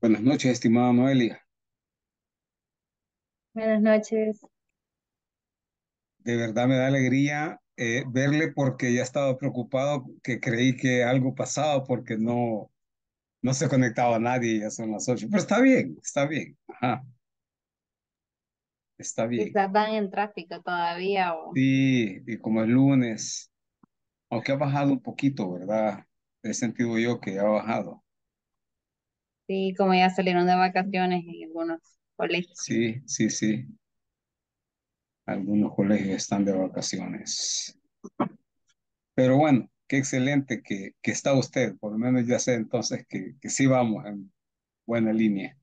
Buenas noches, estimada Noelia. Buenas noches. De verdad me da alegría eh, verle porque ya estaba preocupado que creí que algo pasaba porque no, no se conectaba nadie y ya son las ocho. Pero está bien, está bien. Ajá, está bien. Quizás van en tráfico todavía o Sí, y como es lunes, aunque ha bajado un poquito, ¿verdad? He sentido yo que ha bajado. Sí, como ya salieron de vacaciones en algunos colegios. Sí, sí, sí. Algunos colegios están de vacaciones. Pero bueno, qué excelente que, que está usted. Por lo menos ya sé entonces que, que sí vamos en buena línea.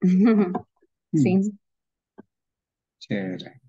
Sí. Chévere.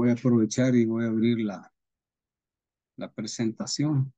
Voy a aprovechar y voy a abrir la, la presentación.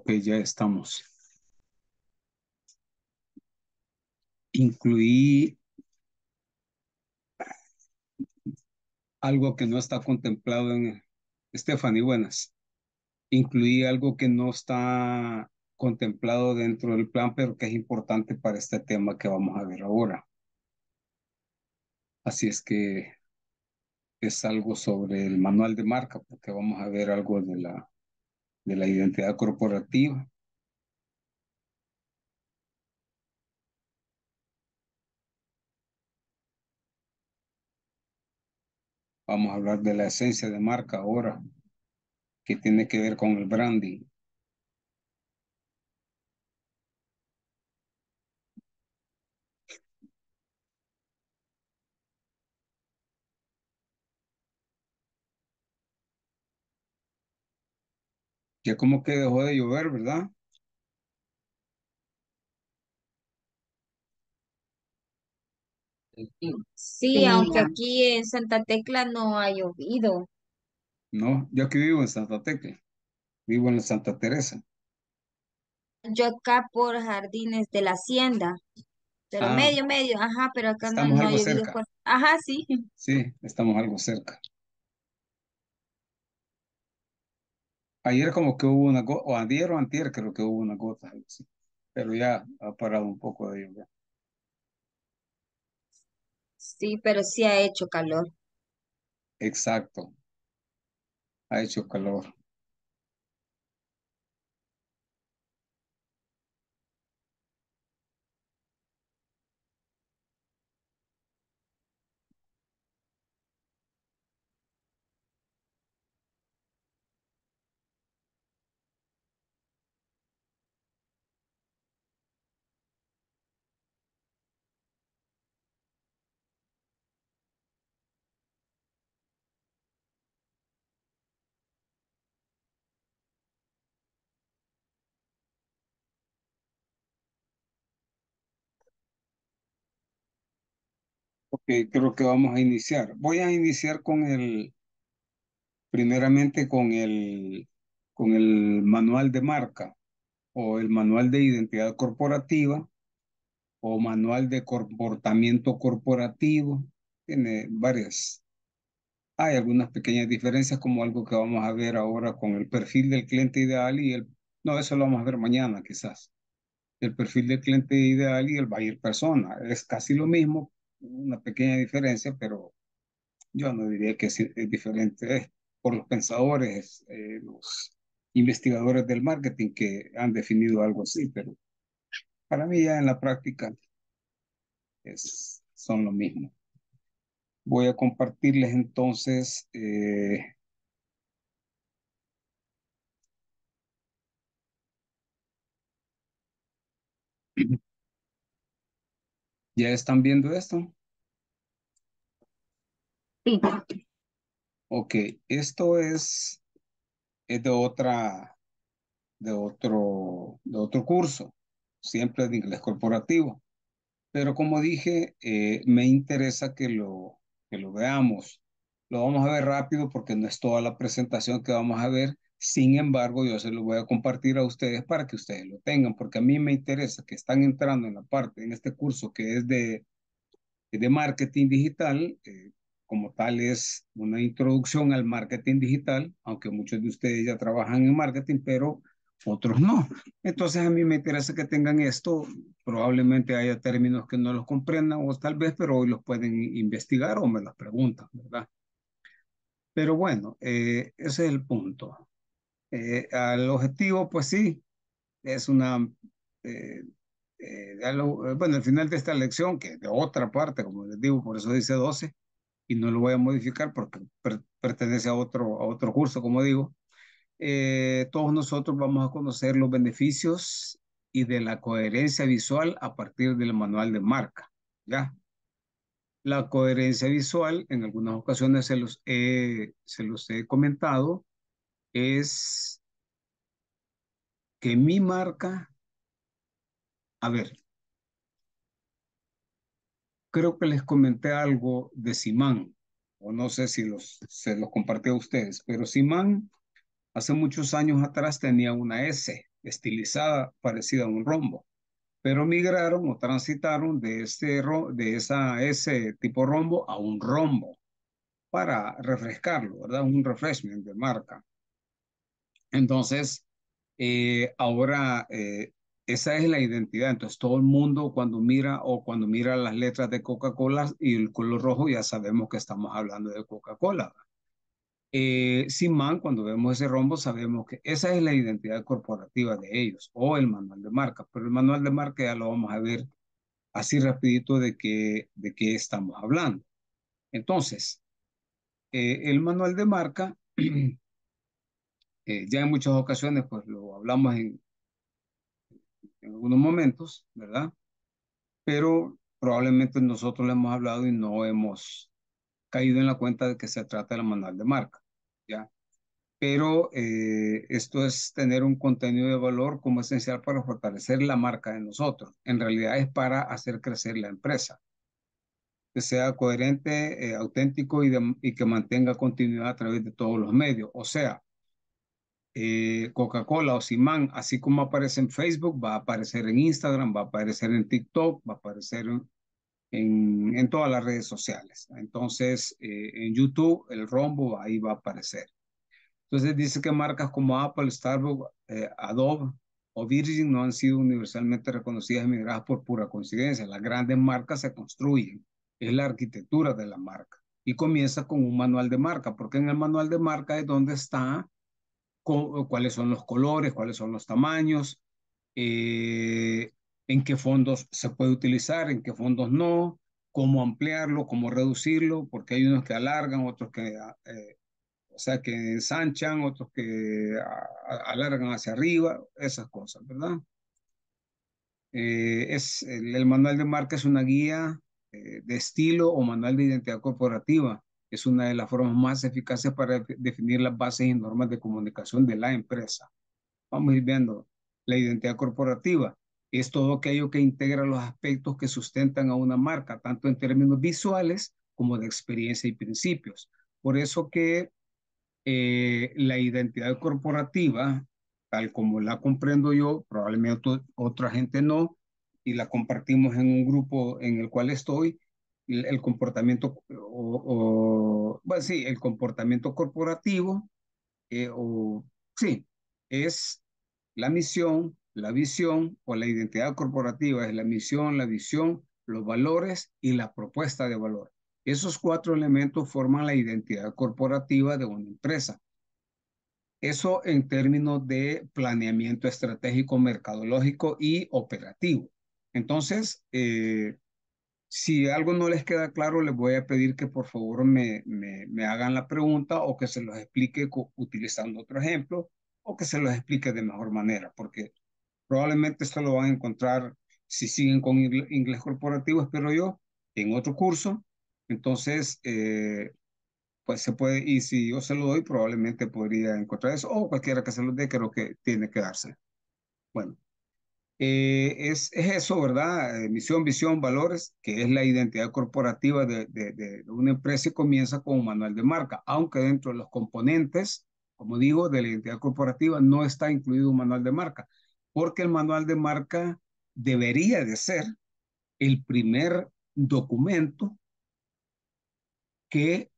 Ok, ya estamos. Incluí algo que no está contemplado en... Stephanie, buenas. Incluí algo que no está contemplado dentro del plan, pero que es importante para este tema que vamos a ver ahora. Así es que es algo sobre el manual de marca, porque vamos a ver algo de la, de la identidad corporativa. Vamos a hablar de la esencia de marca ahora, que tiene que ver con el branding. Ya como que dejó de llover, ¿verdad? Sí, Sí, aunque aquí en Santa Tecla no ha llovido. No, yo aquí vivo en Santa Tecla, vivo en Santa Teresa. Yo acá por Jardines de la Hacienda, pero Ah, medio, medio, ajá, pero acá no, estamos no ha algo llovido cerca. fuerte. Ajá, sí. Sí, estamos algo cerca. Ayer como que hubo una gota, o ayer o antier creo que hubo una gota, algo así. pero ya ha parado un poco de lluvia. Sí, pero sí ha hecho calor. Exacto. Ha hecho calor. Ok, creo que vamos a iniciar. Voy a iniciar con el, primeramente con el, con el manual de marca o el manual de identidad corporativa o manual de comportamiento corporativo. Tiene varias. Hay algunas pequeñas diferencias como algo que vamos a ver ahora con el perfil del cliente ideal y el... No, eso lo vamos a ver mañana quizás. El perfil del cliente ideal y el buyer persona. Es casi lo mismo, una pequeña diferencia, pero yo no diría que es, diferente. Es por los pensadores, eh, los investigadores del marketing que han definido algo así, pero para mí ya en la práctica es, son lo mismo. Voy a compartirles entonces eh, ¿Ya están viendo esto? Sí. Ok, esto es, es de otra, de otro, de otro curso, siempre de inglés corporativo. Pero como dije, eh, me interesa que lo, que lo veamos. Lo vamos a ver rápido porque no es toda la presentación que vamos a ver. Sin embargo, yo se lo voy a compartir a ustedes para que ustedes lo tengan, porque a mí me interesa que están entrando en la parte, en este curso que es de, de marketing digital. Eh, como tal es una introducción al marketing digital, aunque muchos de ustedes ya trabajan en marketing, pero otros no. Entonces a mí me interesa que tengan esto, probablemente haya términos que no los comprendan o tal vez, pero hoy los pueden investigar o me los preguntan, ¿verdad? Pero bueno, eh, ese es el punto. Eh, al objetivo, pues sí, es una, eh, bueno, al final de esta lección, que de otra parte, como les digo, por eso dice 12, y no lo voy a modificar porque pertenece a otro, a otro curso, como digo, eh, todos nosotros vamos a conocer los beneficios y de la coherencia visual a partir del manual de marca, ¿ya? La coherencia visual, en algunas ocasiones se los he, se los he comentado, es que mi marca, a ver, creo que les comenté algo de Simán, o no sé si los, se los compartí a ustedes, pero Simán hace muchos años atrás tenía una S estilizada parecida a un rombo, pero migraron o transitaron de, este, de esa S tipo rombo a un rombo para refrescarlo, ¿verdad? Un refreshment de marca. Entonces, eh, ahora eh, esa es la identidad. Entonces, todo el mundo cuando mira o cuando mira las letras de Coca-Cola y el color rojo, ya sabemos que estamos hablando de Coca-Cola. Eh, Simán, cuando vemos ese rombo, sabemos que esa es la identidad corporativa de ellos o el manual de marca, pero el manual de marca ya lo vamos a ver así rapidito de qué de qué estamos hablando. Entonces, eh, el manual de marca, eh, ya en muchas ocasiones, pues lo hablamos en, en algunos momentos, ¿verdad? Pero probablemente nosotros le hemos hablado y no hemos caído en la cuenta de que se trata del manual de marca, ¿ya? Pero eh, esto es tener un contenido de valor como esencial para fortalecer la marca de nosotros. En realidad es para hacer crecer la empresa. Que sea coherente, eh, auténtico y, y que mantenga continuidad a través de todos los medios. O sea, eh, Coca-Cola o Simán, así como aparece en Facebook, va a aparecer en Instagram, va a aparecer en TikTok, va a aparecer en, en todas las redes sociales. Entonces, eh, en YouTube, el rombo ahí va a aparecer. Entonces dice que marcas como Apple, Starbucks, eh, Adobe, o Virgin no han sido universalmente reconocidas y migradas por pura coincidencia. Las grandes marcas se construyen, es la arquitectura de la marca. Y comienza con un manual de marca, porque en el manual de marca es donde está cuáles son los colores, cuáles son los tamaños, eh, en qué fondos se puede utilizar, en qué fondos no, cómo ampliarlo, cómo reducirlo, porque hay unos que alargan, otros que, eh, o sea, que ensanchan, otros que alargan hacia arriba, esas cosas, ¿verdad? Eh, es, el, manual de marca es una guía de estilo o manual de identidad corporativa es una de las formas más eficaces para definir las bases y normas de comunicación de la empresa. Vamos a ir viendo la identidad corporativa. Es todo aquello que integra los aspectos que sustentan a una marca, tanto en términos visuales como de experiencia y principios. Por eso que eh, la identidad corporativa, tal como la comprendo yo, probablemente otra gente no, y la compartimos en un grupo en el cual estoy, el, comportamiento, o, bueno, sí, el comportamiento corporativo, eh, o sí, es la misión, la visión o la identidad corporativa, es la misión, la visión, los valores y la propuesta de valor. Esos cuatro elementos forman la identidad corporativa de una empresa. Eso en términos de planeamiento estratégico, mercadológico y operativo. Entonces, eh, si algo no les queda claro, les voy a pedir que por favor me, me, hagan la pregunta o que se los explique utilizando otro ejemplo o que se los explique de mejor manera, porque probablemente esto lo van a encontrar si siguen con inglés corporativo, espero yo, en otro curso. Entonces, eh, pues se puede, y si yo se lo doy, probablemente podría encontrar eso, o cualquiera que se lo dé, creo que tiene que darse. Bueno. Eh, es, es, eso, ¿verdad? Eh, misión, visión, valores, que es la identidad corporativa de, de, de, una empresa y comienza con un manual de marca, aunque dentro de los componentes, como digo, de la identidad corporativa no está incluido un manual de marca, porque el manual de marca debería de ser el primer documento que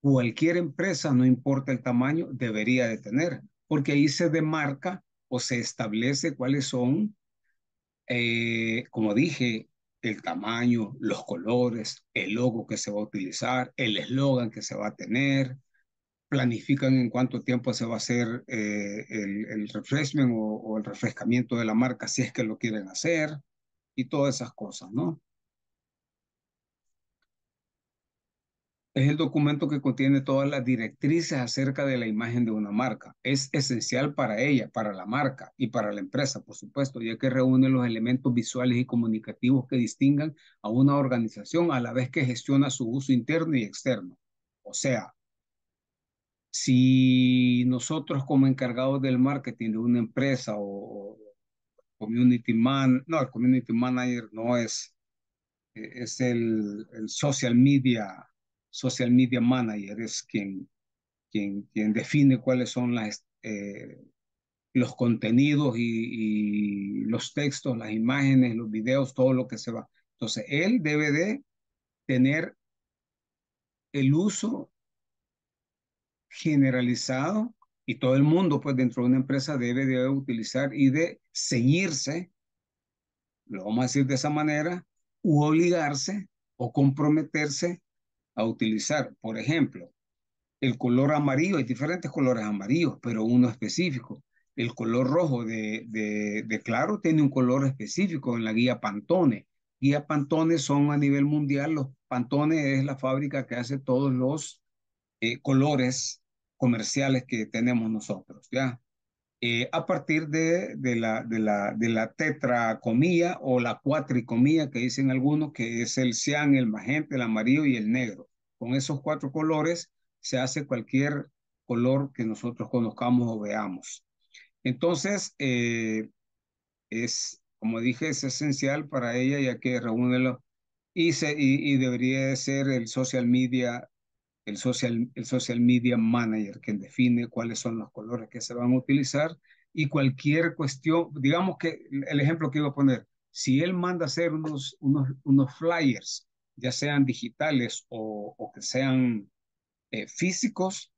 cualquier empresa, no importa el tamaño, debería de tener, porque ahí se demarca o se establece cuáles son eh, como dije, el tamaño, los colores, el logo que se va a utilizar, el eslogan que se va a tener, planifican en cuánto tiempo se va a hacer eh, el, el, refreshment o, o, el refrescamiento de la marca si es que lo quieren hacer y todas esas cosas, ¿no? Es el documento que contiene todas las directrices acerca de la imagen de una marca. Es esencial para ella, para la marca y para la empresa, por supuesto, ya que reúne los elementos visuales y comunicativos que distingan a una organización a la vez que gestiona su uso interno y externo. O sea, si nosotros como encargados del marketing de una empresa o, community man, no, el community manager no es, es el, el social media social media manager es quien, quien, quien define cuáles son las, eh, los contenidos y, y, los textos, las imágenes, los videos, todo lo que se va. Entonces, él debe de tener el uso generalizado y todo el mundo, pues dentro de una empresa debe de utilizar y de ceñirse, lo vamos a decir de esa manera, u obligarse o comprometerse a utilizar. Por ejemplo, el color amarillo, hay diferentes colores amarillos, pero uno específico. El color rojo de, de, claro tiene un color específico en la guía Pantone. Guía Pantone son a nivel mundial, los Pantone es la fábrica que hace todos los eh, colores comerciales que tenemos nosotros, ¿ya? Eh, a partir de, la, de, tetracomía o la cuatricomía que dicen algunos, que es el cian, el magenta, el amarillo y el negro. Con esos cuatro colores se hace cualquier color que nosotros conozcamos o veamos. Entonces, eh, es, como dije, es esencial para ella ya que reúne y, se, y, y debería de ser el social media el social, el social media manager, quien define cuáles son los colores que se van a utilizar y cualquier cuestión, digamos que el ejemplo que iba a poner, si él manda hacer unos, unos, unos flyers, ya sean digitales o, o que sean eh, físicos,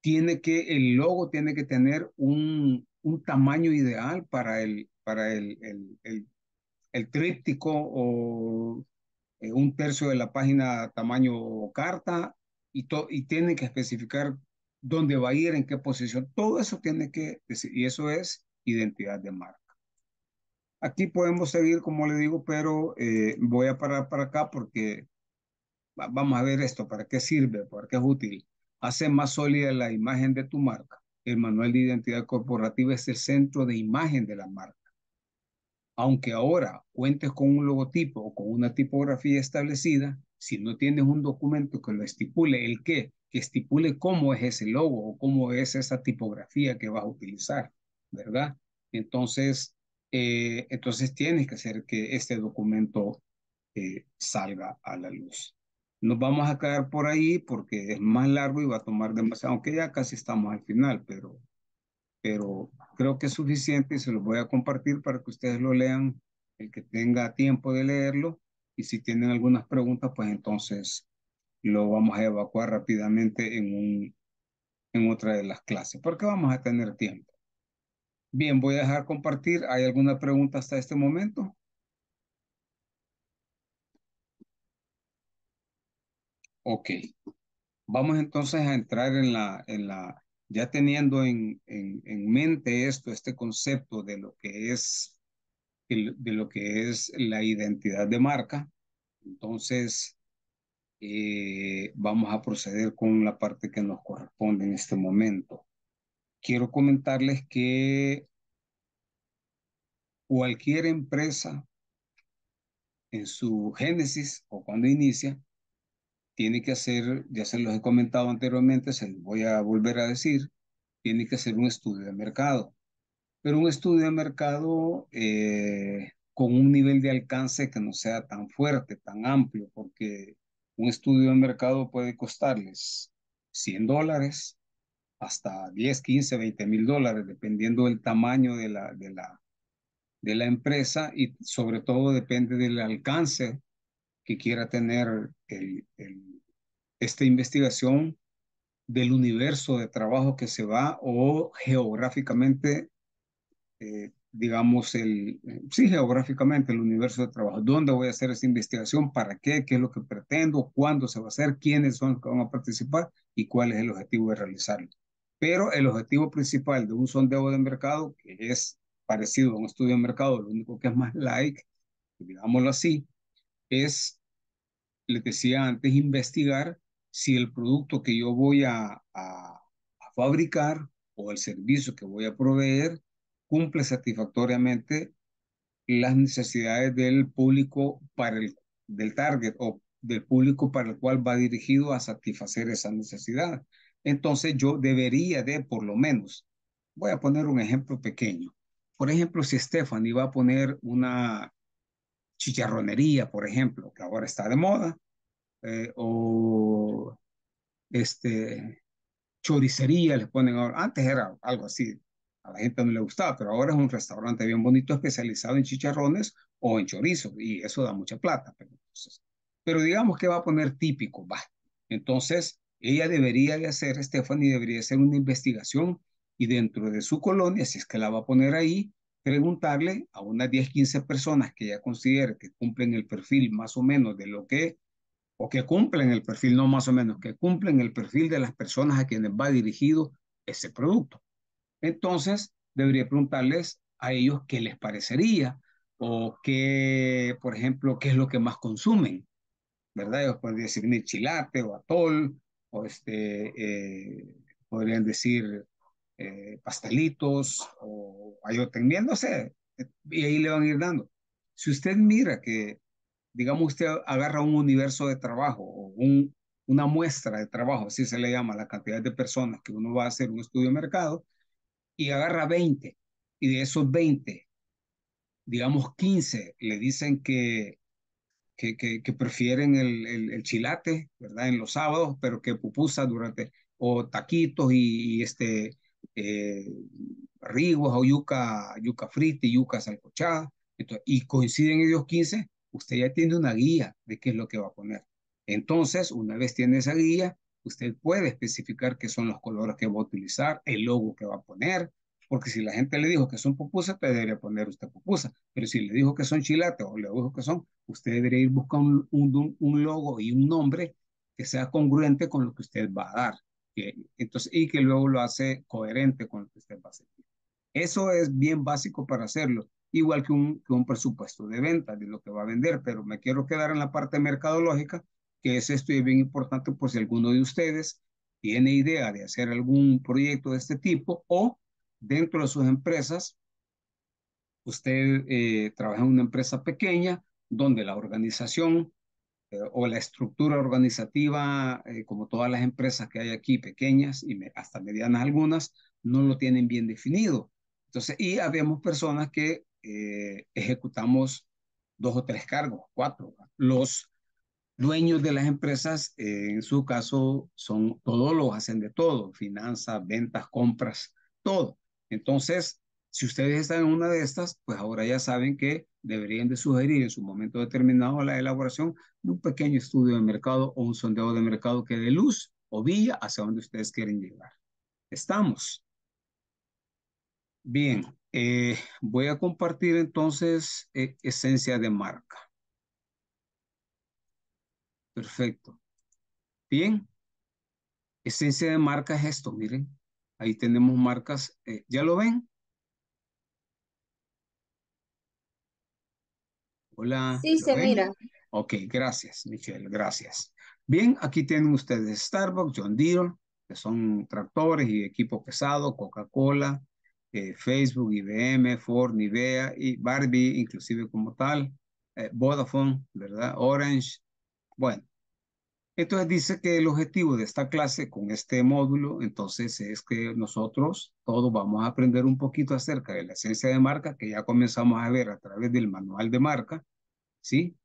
tiene que, el logo tiene que tener un, un tamaño ideal para el, para el, el, el, el tríptico o eh, un tercio de la página tamaño carta y, y tiene que especificar dónde va a ir, en qué posición. Todo eso tiene que decir, y eso es identidad de marca. Aquí podemos seguir, como le digo, pero eh, voy a parar para acá porque vamos a ver esto, ¿para qué sirve? ¿Para qué es útil? Hace más sólida la imagen de tu marca. El manual de identidad corporativa es el centro de imagen de la marca. Aunque ahora cuentes con un logotipo o con una tipografía establecida, si no tienes un documento que lo estipule, el qué, que estipule cómo es ese logo o cómo es esa tipografía que vas a utilizar, ¿verdad? Entonces, eh, entonces tienes que hacer que este documento eh, salga a la luz. Nos vamos a quedar por ahí porque es más largo y va a tomar demasiado, aunque ya casi estamos al final, pero, pero creo que es suficiente y se lo voy a compartir para que ustedes lo lean, el que tenga tiempo de leerlo. Y si tienen algunas preguntas, pues entonces lo vamos a evacuar rápidamente en, un, en otra de las clases, porque vamos a tener tiempo. Bien, voy a dejar compartir. ¿Hay alguna pregunta hasta este momento? Ok. Vamos entonces a entrar en la, en la ya teniendo en, en, en mente esto, este concepto de lo que es de lo que es la identidad de marca. Entonces, eh, vamos a proceder con la parte que nos corresponde en este momento. Quiero comentarles que cualquier empresa en su génesis o cuando inicia, tiene que hacer, ya se los he comentado anteriormente, se los voy a volver a decir, tiene que hacer un estudio de mercado. Pero un estudio de mercado eh, con un nivel de alcance que no sea tan fuerte, tan amplio, porque un estudio de mercado puede costarles 100 dólares hasta 10, 15, 20 mil dólares, dependiendo del tamaño de la, de la, de la empresa y sobre todo depende del alcance que quiera tener el, el, esta investigación del universo de trabajo que se va o geográficamente, eh, digamos, el, sí, geográficamente el universo de trabajo. ¿Dónde voy a hacer esta investigación? ¿Para qué? ¿Qué es lo que pretendo? ¿Cuándo se va a hacer? ¿Quiénes son los que van a participar? ¿Y cuál es el objetivo de realizarlo? Pero el objetivo principal de un sondeo de mercado, que es parecido a un estudio de mercado, lo único que es más like, digámoslo así, es, les decía antes, investigar si el producto que yo voy a, a, a fabricar o el servicio que voy a proveer cumple satisfactoriamente las necesidades del público para el del target o del público para el cual va dirigido a satisfacer esa necesidad. Entonces yo debería de, por lo menos, voy a poner un ejemplo pequeño. Por ejemplo, si Stephanie va a poner una chicharronería, por ejemplo, que ahora está de moda, eh, o este, choricería les ponen ahora. Antes era algo así, a la gente no le gustaba, pero ahora es un restaurante bien bonito especializado en chicharrones o en chorizo, y eso da mucha plata. Pero digamos que va a poner típico, va. Entonces, ella debería de hacer, Stephanie debería hacer una investigación y dentro de su colonia, si es que la va a poner ahí, preguntarle a unas 10, 15 personas que ella considere que cumplen el perfil más o menos de lo que, o que cumplen el perfil, no más o menos, que cumplen el perfil de las personas a quienes va dirigido ese producto. Entonces, debería preguntarles a ellos qué les parecería o qué, por ejemplo, qué es lo que más consumen, ¿verdad? Ellos podrían decir chilate o atol, o este, eh, podrían decir eh, pastelitos o ayoten no sé, y ahí le van a ir dando. Si usted mira que, digamos, usted agarra un universo de trabajo o un, una muestra de trabajo, así se le llama la cantidad de personas que uno va a hacer un estudio de mercado, y agarra 20, y de esos 20, digamos 15, le dicen que, que, prefieren el, el, chilate, ¿verdad? En los sábados, pero que pupusa durante, o taquitos y, y este, eh, o yuca, yuca frita y yuca salcochada, entonces, y coinciden ellos 15, usted ya tiene una guía de qué es lo que va a poner. Entonces, una vez tiene esa guía, usted puede especificar qué son los colores que va a utilizar, el logo que va a poner, Porque si la gente le dijo que son pupusas, te debería poner usted pupusa. Pero si le dijo que son chilates o le dijo que son, usted debería ir buscando un, logo y un nombre que sea congruente con lo que usted va a dar. Que, entonces, y que luego lo hace coherente con lo que usted va a hacer. Eso es bien básico para hacerlo, igual que un, que un presupuesto de venta de lo que va a vender, pero me quiero quedar en la parte mercadológica, que es esto y es bien importante por si alguno de ustedes tiene idea de hacer algún proyecto de este tipo o dentro de sus empresas, usted eh, trabaja en una empresa pequeña donde la organización eh, o la estructura organizativa, eh, como todas las empresas que hay aquí, pequeñas y hasta medianas algunas, no lo tienen bien definido. Entonces, y habemos personas que ejecutamos dos o tres cargos, cuatro. Los dueños de las empresas, en su caso, son todos los hacen de todo, finanzas, ventas, compras, todo. Entonces, si ustedes están en una de estas, pues ahora ya saben que deberían de sugerir en su momento determinado la elaboración de un pequeño estudio de mercado o un sondeo de mercado que dé luz o villa hacia donde ustedes quieren llegar. ¿Estamos? Bien, eh, voy a compartir entonces eh, esencia de marca. Perfecto. Bien. Esencia de marca es esto, miren. Ahí tenemos marcas. Eh, ¿Ya lo ven? Hola. Sí, se mira. Ok, gracias, Michelle, gracias. Bien, aquí tienen ustedes Starbucks, John Deere, que son tractores y equipo pesado, Coca-Cola, eh, Facebook, IBM, Ford, Nivea y Barbie, inclusive como tal, eh, Vodafone, ¿verdad? Orange, bueno, entonces dice que el objetivo de esta clase con este módulo, entonces es que nosotros todos vamos a aprender un poquito acerca de la esencia de marca que ya comenzamos a ver a través del manual de marca, ¿sí?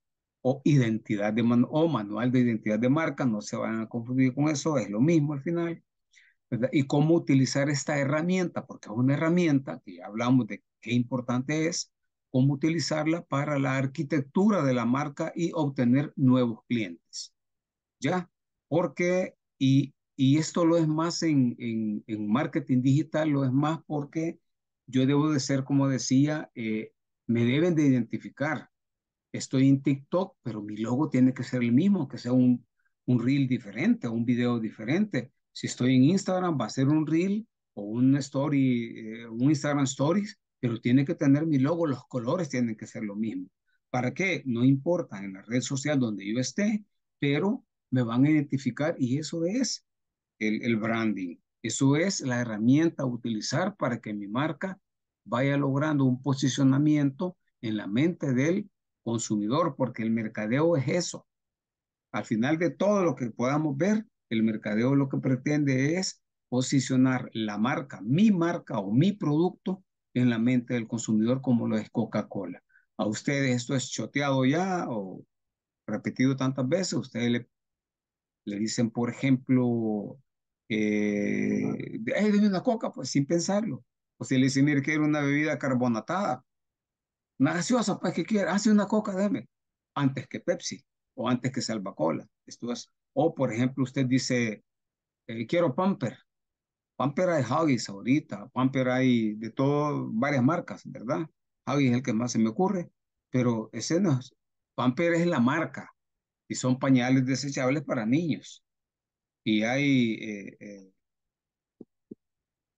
O identidad de o manual de identidad de marca, no se van a confundir con eso, es lo mismo al final. ¿verdad? Y cómo utilizar esta herramienta, porque es una herramienta que ya hablamos de qué importante es, cómo utilizarla para la arquitectura de la marca y obtener nuevos clientes. ¿Ya? Porque, y, y esto lo es más en, en, en, marketing digital, lo es más porque yo debo de ser, como decía, eh, me deben de identificar. Estoy en TikTok, pero mi logo tiene que ser el mismo, que sea un, un reel diferente, un video diferente. Si estoy en Instagram, va a ser un reel o un story, eh, un Instagram Stories, pero tiene que tener mi logo, los colores tienen que ser lo mismo. ¿Para qué? No importa en la red social donde yo esté, pero me van a identificar y eso es el, el branding. Eso es la herramienta a utilizar para que mi marca vaya logrando un posicionamiento en la mente del consumidor, porque el mercadeo es eso. Al final de todo lo que podamos ver, el mercadeo lo que pretende es posicionar la marca, mi marca o mi producto en la mente del consumidor como lo es Coca-Cola. A ustedes esto es choteado ya o repetido tantas veces, ustedes le, le dicen, por ejemplo, eh, de una coca, pues sin pensarlo. O si le dicen, mire, quiero una bebida carbonatada, una gaseosa, pues que quiera, hace una coca, déme, antes que Pepsi o antes que Salva-Cola. Esto es, o por ejemplo, usted dice, eh, quiero Pamper, Pamper hay Huggies ahorita, Pamper hay de todo, varias marcas, ¿verdad? Huggies es el que más se me ocurre, pero ese no es, es la marca y son pañales desechables para niños. Y hay eh, eh,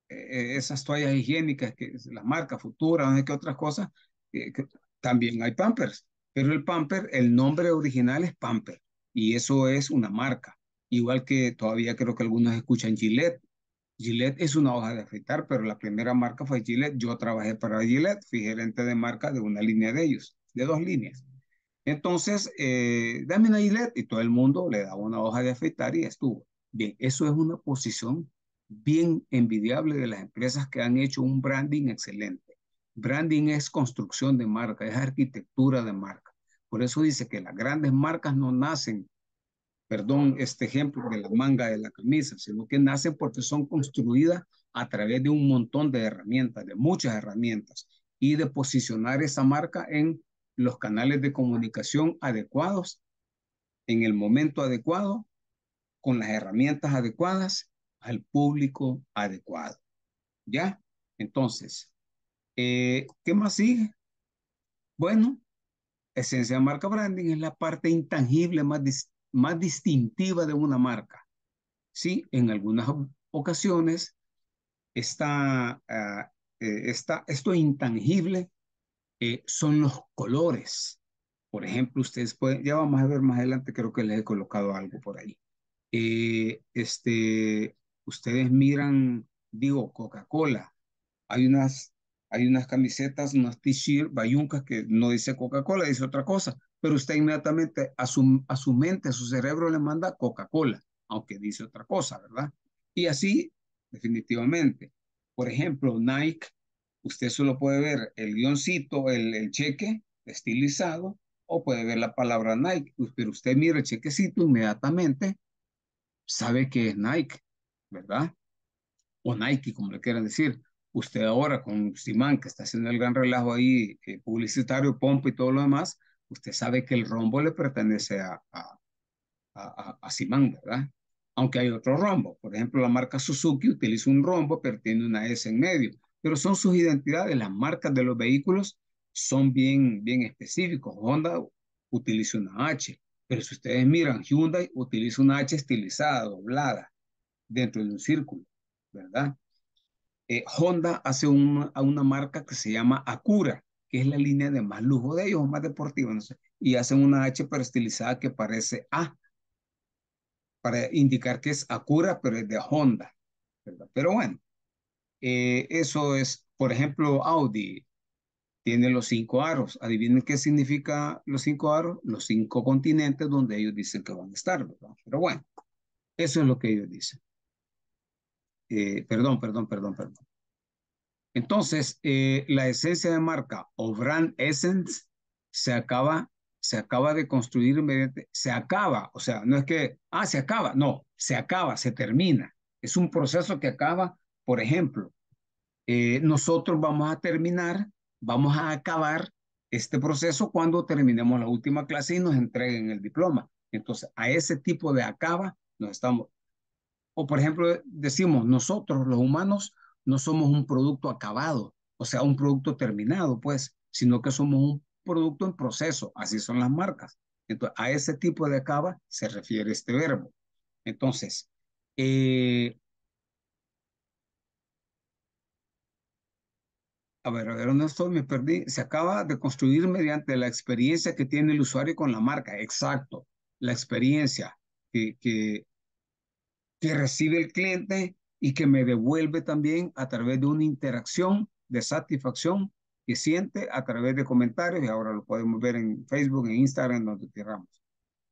eh, esas toallas higiénicas, que las marcas futuras, no sé qué otras cosas, también hay Pampers, pero el Pamper, el nombre original es Pamper y eso es una marca. Igual que todavía creo que algunos escuchan Gillette, Gillette es una hoja de afeitar, pero la primera marca fue Gillette. Yo trabajé para Gillette, fui gerente de marca de una línea de ellos, de dos líneas. Entonces, eh, dame una Gillette y todo el mundo le da una hoja de afeitar y estuvo. Bien, eso es una posición bien envidiable de las empresas que han hecho un branding excelente. Branding es construcción de marca, es arquitectura de marca. Por eso dice que las grandes marcas no nacen perdón, este ejemplo de la manga de la camisa, sino que nacen porque son construidas a través de un montón de herramientas, de muchas herramientas, y de posicionar esa marca en los canales de comunicación adecuados, en el momento adecuado, con las herramientas adecuadas, al público adecuado. ¿Ya? Entonces, eh, ¿qué más sigue? Bueno, esencia de marca branding es la parte intangible más, más distintiva de una marca. Sí, en algunas ocasiones esta, uh, esto intangible eh, son los colores. Por ejemplo, ustedes pueden, ya vamos a ver más adelante, creo que les he colocado algo por ahí. Eh, este, ustedes miran, digo, Coca-Cola. Hay unas, hay unas camisetas, unas t-shirts, bayuncas que no dice Coca-Cola, dice otra cosa, pero usted inmediatamente a su, a su mente, a su cerebro le manda Coca-Cola, aunque dice otra cosa, ¿verdad? Y así, definitivamente. Por ejemplo, Nike, usted solo puede ver el guioncito, el, el cheque estilizado, o puede ver la palabra Nike, pero usted mira el chequecito inmediatamente, sabe que es Nike, ¿verdad? O Nike, como le quieran decir. Usted ahora con Simán, que está haciendo el gran relajo ahí, eh, publicitario, pompa y todo lo demás, usted sabe que el rombo le pertenece a, a, a, a Simán, ¿verdad? Aunque hay otro rombo. Por ejemplo, la marca Suzuki utiliza un rombo, pero tiene una S en medio. Pero son sus identidades, las marcas de los vehículos son bien, bien específicos. Honda utiliza una H, pero si ustedes miran, Hyundai utiliza una H estilizada, doblada, dentro de un círculo, ¿verdad? Eh, Honda hace una, una marca que se llama Acura, que es la línea de más lujo de ellos, más deportiva, no sé, y hacen una H estilizada que parece A, para indicar que es Acura, pero es de Honda. Pero bueno, eh, eso es, por ejemplo, Audi tiene los cinco aros. Adivinen qué significa los cinco aros, los cinco continentes donde ellos dicen que van a estar, ¿verdad? Pero bueno, eso es lo que ellos dicen. Eh, perdón, perdón, perdón, perdón. Entonces, eh, la esencia de marca o brand essence se acaba, se acaba de construir mediante, se acaba, o sea, no es que, ah, se acaba, no, se acaba, se termina. Es un proceso que acaba, por ejemplo, eh, nosotros vamos a terminar, vamos a acabar este proceso cuando terminemos la última clase y nos entreguen el diploma. Entonces, a ese tipo de acaba nos estamos, o por ejemplo, decimos, nosotros los humanos no somos un producto acabado, o sea, un producto terminado, pues, sino que somos un producto en proceso, así son las marcas. Entonces, a ese tipo de acaba se refiere este verbo. Entonces, eh, a ver, a ver, ¿dónde estoy? Me perdí. Se acaba de construir mediante la experiencia que tiene el usuario con la marca. Exacto. La experiencia que, que, que recibe el cliente y que me devuelve también a través de una interacción de satisfacción que siente a través de comentarios y ahora lo podemos ver en Facebook, en Instagram, donde queramos.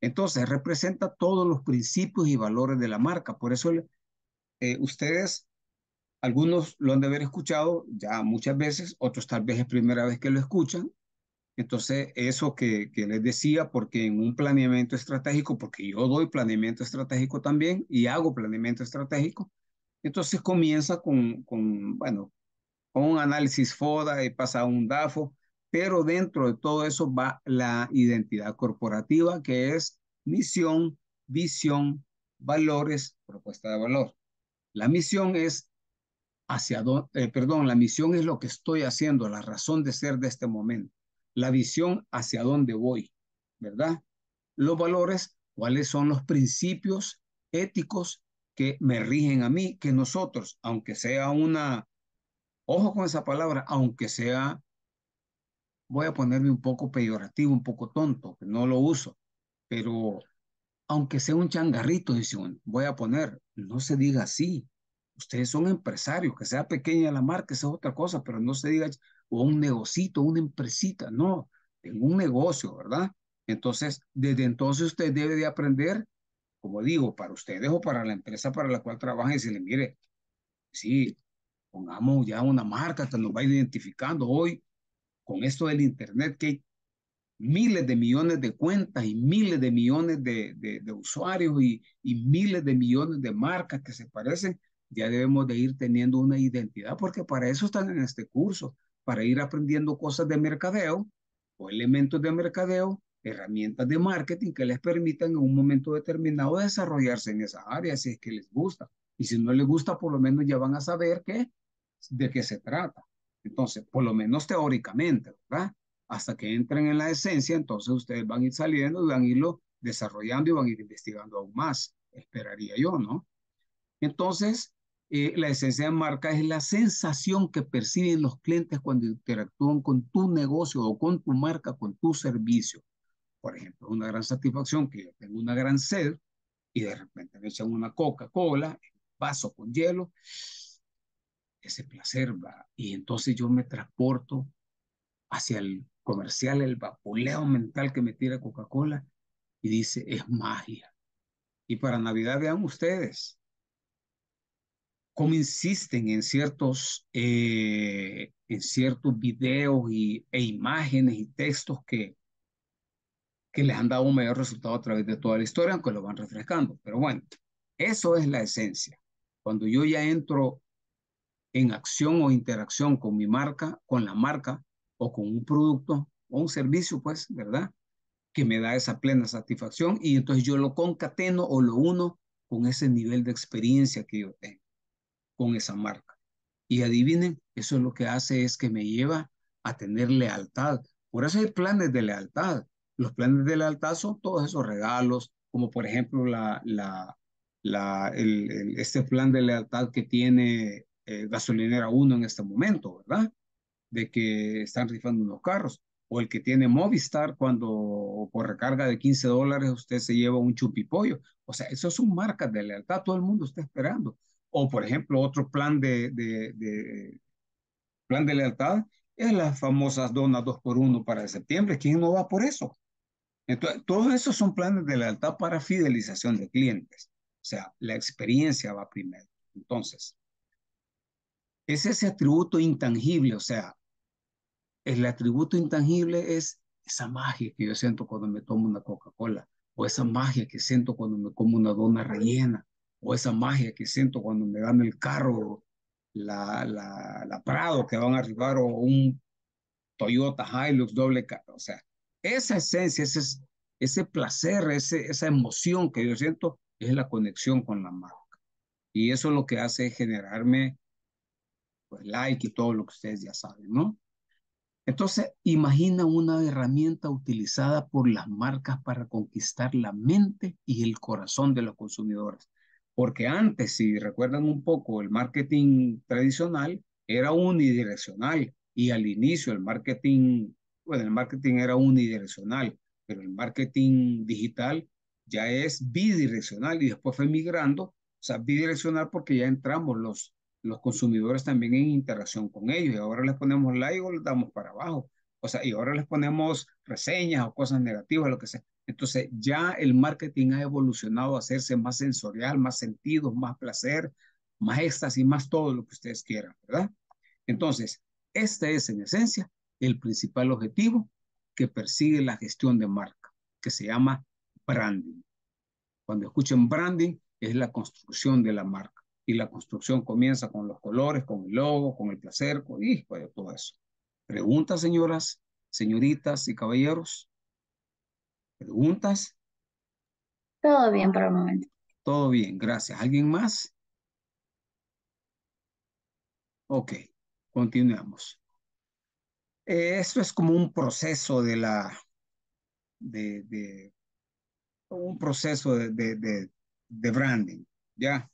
Entonces, representa todos los principios y valores de la marca. Por eso eh, ustedes, algunos lo han de haber escuchado ya muchas veces, otros tal vez es primera vez que lo escuchan. Entonces, eso que, que les decía, porque en un planeamiento estratégico, porque yo doy planeamiento estratégico también y hago planeamiento estratégico, entonces comienza con, con, bueno, con un análisis FODA y pasa a un DAFO, pero dentro de todo eso va la identidad corporativa, que es misión, visión, valores, propuesta de valor. La misión es hacia dónde, eh, perdón, la misión es lo que estoy haciendo, la razón de ser de este momento. La visión hacia dónde voy, ¿verdad? Los valores, cuáles son los principios éticos que me rigen a mí, que nosotros, aunque sea una, ojo con esa palabra, aunque sea, voy a ponerme un poco peyorativo, un poco tonto, que no lo uso, pero aunque sea un changarrito, dice voy a poner, no se diga así. Ustedes son empresarios, que sea pequeña la marca, esa es otra cosa, pero no se diga, o un negocito, una empresita, no, en un negocio, ¿verdad? Entonces, desde entonces usted debe de aprender como digo, para ustedes o para la empresa para la cual trabajan, y decirle, mire, sí, pongamos ya una marca que nos va identificando hoy con esto del Internet, que hay miles de millones de cuentas y miles de millones de usuarios y, y, miles de millones de marcas que se parecen, ya debemos de ir teniendo una identidad, porque para eso están en este curso, para ir aprendiendo cosas de mercadeo o elementos de mercadeo herramientas de marketing que les permitan en un momento determinado desarrollarse en esa área si es que les gusta. Y si no les gusta, por lo menos ya van a saber que de qué se trata. Entonces, por lo menos teóricamente, ¿verdad? Hasta que entren en la esencia, entonces ustedes van a ir saliendo y van a irlo desarrollando y van a ir investigando aún más, esperaría yo, ¿no? Entonces, eh, la esencia de marca es la sensación que perciben los clientes cuando interactúan con tu negocio o con tu marca, con tu servicio. Por ejemplo, una gran satisfacción que yo tengo una gran sed y de repente me echan una Coca-Cola, vaso con hielo, ese placer va. Y entonces yo me transporto hacia el comercial, el vapuleo mental que me tira Coca-Cola y dice, es magia. Y para Navidad vean ustedes cómo insisten en ciertos, eh, en ciertos videos y, e imágenes y textos que, que les han dado un mayor resultado a través de toda la historia, aunque lo van refrescando. Pero bueno, eso es la esencia. Cuando yo ya entro en acción o interacción con mi marca, con la marca o con un producto o un servicio, pues, ¿verdad? Que me da esa plena satisfacción y entonces yo lo concateno o lo uno con ese nivel de experiencia que yo tengo con esa marca. Y adivinen, eso es lo que hace es que me lleva a tener lealtad. Por eso hay planes de lealtad. Los planes de lealtad son todos esos regalos, como por ejemplo la, el, este plan de lealtad que tiene eh, Gasolinera 1 en este momento, ¿verdad? De que están rifando unos carros. O el que tiene Movistar cuando por recarga de 15 dólares usted se lleva un chupipollo. O sea, eso son marcas de lealtad, todo el mundo está esperando. O por ejemplo, otro plan de, de, de plan de lealtad es las famosas donas 2 por 1 para septiembre. ¿Quién no va por eso? Entonces, todos esos son planes de lealtad para fidelización de clientes. O sea, la experiencia va primero. Entonces, es ese atributo intangible, o sea, el atributo intangible es esa magia que yo siento cuando me tomo una Coca-Cola, o esa magia que siento cuando me como una dona rellena, o esa magia que siento cuando me dan el carro, la, la, la Prado que van a arribar, o un Toyota Hilux doble carro, o sea, esa esencia, ese, ese placer, ese, esa emoción que yo siento es la conexión con la marca. Y eso es lo que hace generarme pues, like y todo lo que ustedes ya saben, ¿no? Entonces, imagina una herramienta utilizada por las marcas para conquistar la mente y el corazón de los consumidores. Porque antes, si recuerdan un poco, el marketing tradicional era unidireccional y al inicio el marketing, bueno, el marketing era unidireccional, pero el marketing digital ya es bidireccional y después fue migrando, o sea, bidireccional porque ya entramos los los consumidores también en interacción con ellos y ahora les ponemos like o les damos para abajo. O sea, y ahora les ponemos reseñas o cosas negativas, lo que sea. Entonces ya el marketing ha evolucionado a hacerse más sensorial, más sentidos, más placer, más éxtasis, más todo lo que ustedes quieran, ¿verdad? Entonces, este es en esencia el principal objetivo que persigue la gestión de marca, que se llama branding. Cuando escuchen branding, es la construcción de la marca y la construcción comienza con los colores, con el logo, con el placer, con y, pues, todo eso. Preguntas, señoras, señoritas y caballeros. ¿Preguntas? Todo bien por el momento. Todo bien, gracias. ¿Alguien más? Ok, continuamos. Esto es como un proceso de la, de, un proceso de, de, de, branding, ¿ya?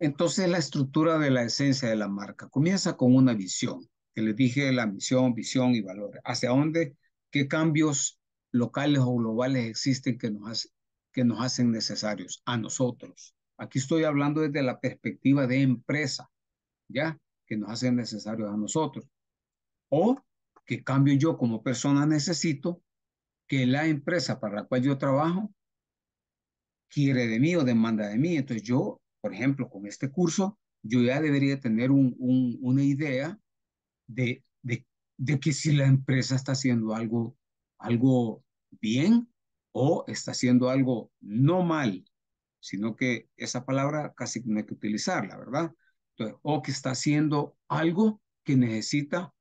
Entonces la estructura de la esencia de la marca comienza con una visión, que les dije la misión, visión y valor. ¿Hacia dónde? ¿Qué cambios locales o globales existen que nos, que nos hacen necesarios a nosotros? Aquí estoy hablando desde la perspectiva de empresa, ¿ya? Que nos hacen necesarios a nosotros. O qué cambio yo como persona necesito que la empresa para la cual yo trabajo quiere de mí o demanda de mí. Entonces yo por ejemplo, con este curso, yo ya debería tener un, una idea de, de, de, que si la empresa está haciendo algo, algo bien o está haciendo algo no mal, sino que esa palabra casi no hay que utilizarla, ¿verdad? Entonces, o que está haciendo algo que necesita